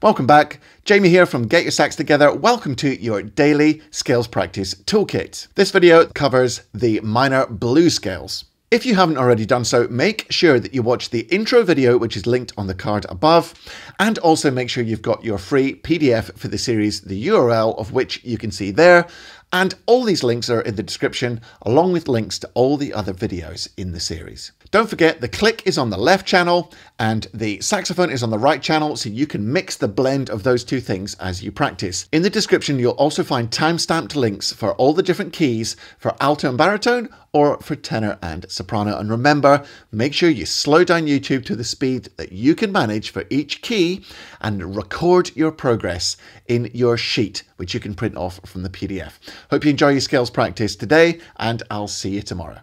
Welcome back. Jamie here from Get Your Sax Together. Welcome to your daily scales practice toolkit. This video covers the minor blues scales. If you haven't already done so, make sure that you watch the intro video, which is linked on the card above, and also make sure you've got your free PDF for the series, the URL of which you can see there. And all these links are in the description, along with links to all the other videos in the series. Don't forget, the click is on the left channel and the saxophone is on the right channel, so you can mix the blend of those two things as you practice. In the description, you'll also find time-stamped links for all the different keys for alto and baritone or for tenor and soprano. And remember, make sure you slow down YouTube to the speed that you can manage for each key and record your progress in your sheet, which you can print off from the PDF. Hope you enjoy your scales practice today, and I'll see you tomorrow.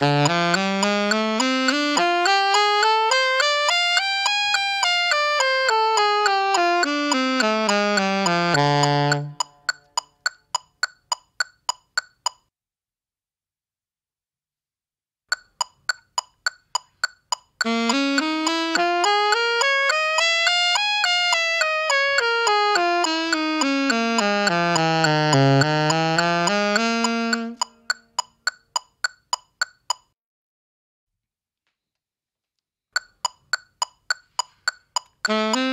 Mm-hmm. Uh...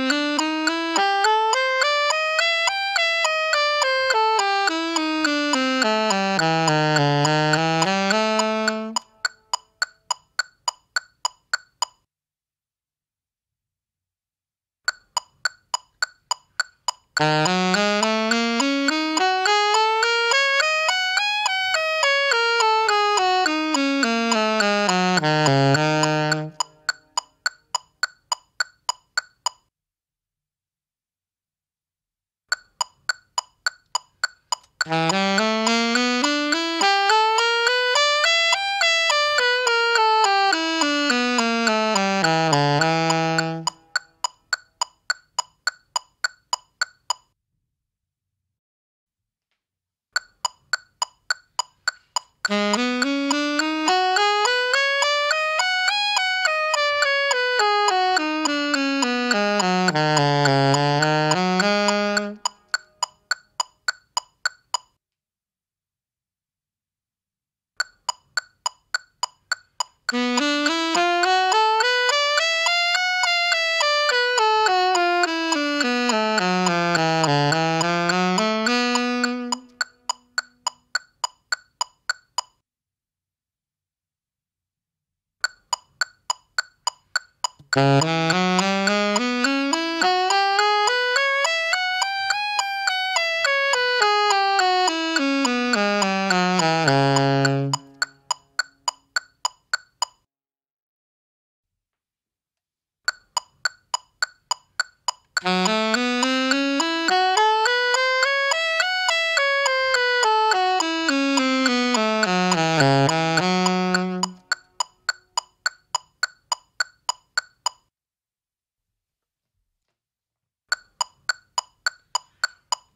Uh...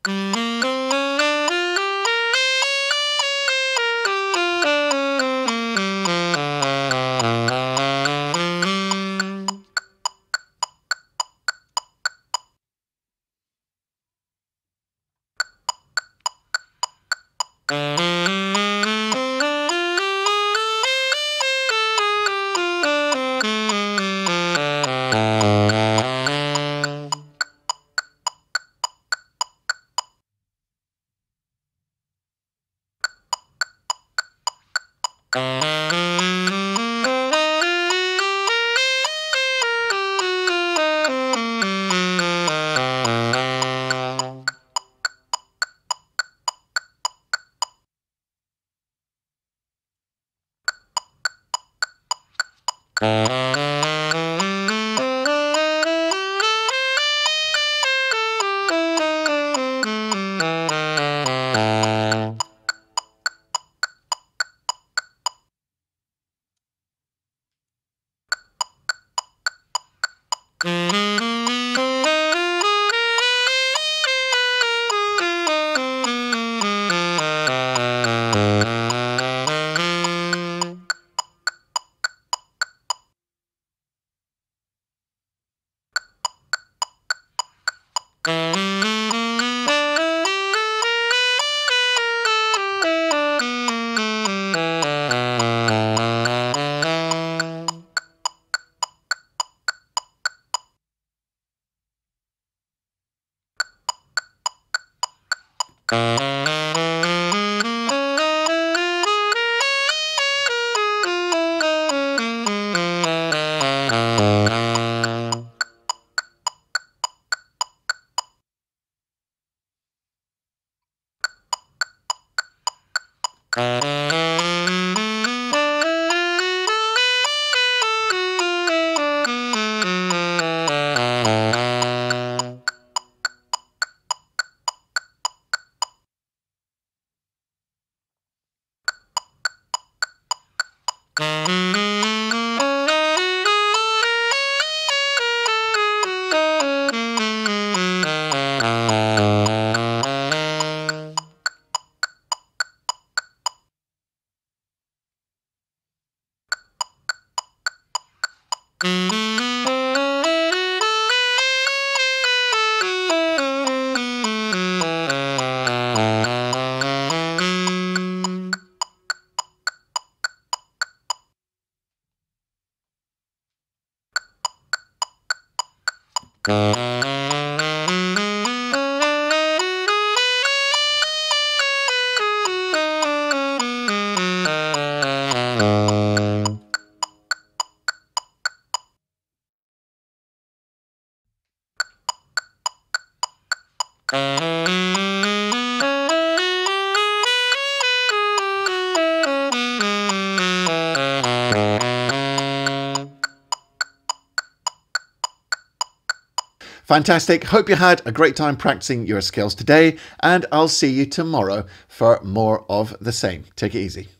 Mm-hmm. Uh... Mm-hmm. Uh... Fantastic. Hope you had a great time practicing your skills today, and I'll see you tomorrow for more of the same. Take it easy.